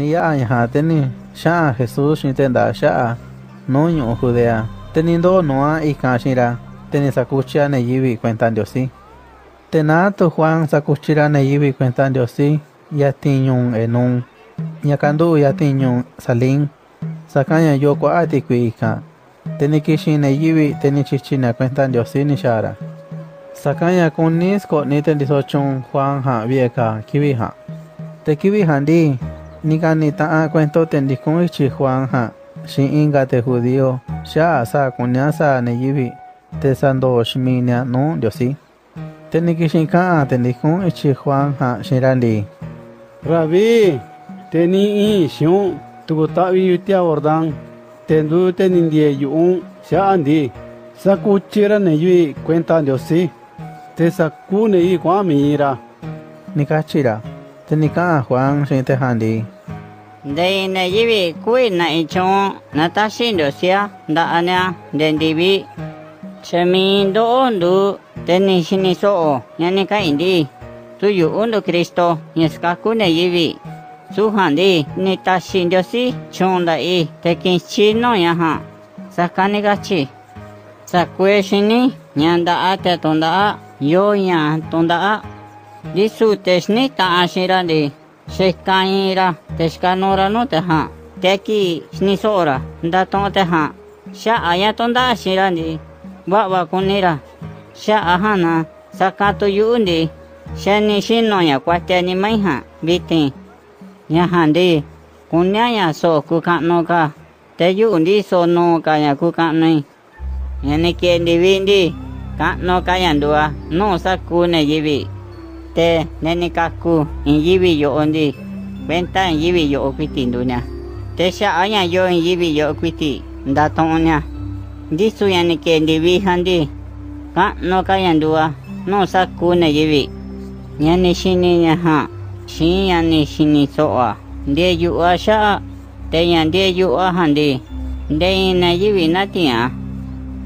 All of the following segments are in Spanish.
ni ya yaha teni xa Jesús ni tenda xa no ñu Judea. Teniendo noa y kashira teni sakuchia ne yivi cuentan diosi tenato Juan sakuchira ne yivi cuentan diosi ya tiñun enun. Ya kandu ya tiñun salin sakanya yo kwa ati teni kishi ne yivi teni chichina cuentan diosi ni shara sakanya kunis ko ni ten disochun Juan ha vieka kivi ha te kivi handi ni kani ta cuento ten dikun ichi Juan ha shin inga te judío. Sha sa kunya sa ne yivi te sando shminia no diosi te ni kishin ka ten dikun ichi Juan ha shirandi Rabí, teni i shiun tu ta vi tia ordan tendu tenin die yuun sha andi. Sakuchira ne yui cuenta diosi te saku ne i kwa mira Tenika Juan siente handi. De inayibi kui na icho natashin dosia da ania dendibi chemi do ondu tenishini so o nyanika indi. Tuyu ondu Kristo, nyeska kune yibi su handi nitashin dosi chonda i tekin chino yaha. Sakani gachi. Sakue shini nyanda ate tonda a yo nyan tonda a Dizute ashirali, shikaira, teskanuranu teha, teki snisora, da daton teha, sha ayatonda de Baba kunira, sha ahana, sakato yundi, sha nishino ya kwateni maiha, biti, yahandi, kunyaya so kukanoka, te yundi so no kaya kukanoi, yani kendi vindi, kano kaya ndua, no sakune yivi. Te neni kaku in yo ondi. Venta in yo okwiti ndunya. Te sha anya yo in yivi yo okwiti nda tonya disu yani ke ndi handi ka no ka yandua no saku ne yivi yani shini nya ha shin yani shini soa. Nde yu a sha te yan nde yu a handi nde na yivi natia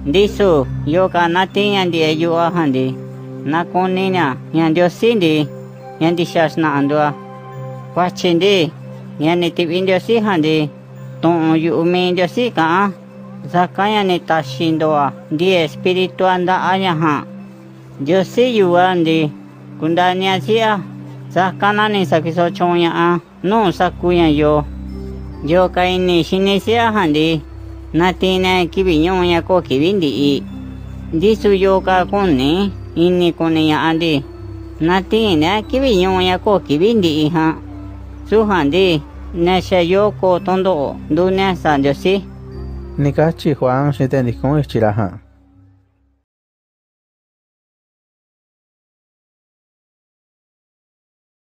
disu yo ka natia nde yu a handi na kone nya nyan dio sin di nyan di shas na andwa wa chin di nyan ni tip in dio si han di ton yu umi in dio si ka za ka ya ni ta shin do wa di spiritual da anya ha dio si yu an di kunda nya si a za ka na ni sa ki so chon ya a no sa ku ya yo yo ka in ni shin ni si a han di na ti na ki bi nyon ya ko ki bin di i di su yo ka kon ni inni kone ya andi na ti na kibi yon ya ko kibi ndi ha. Su han di na sha yo ko tondo du na sa jo si. Ni ka chi huang se te ni kon e chi la ha.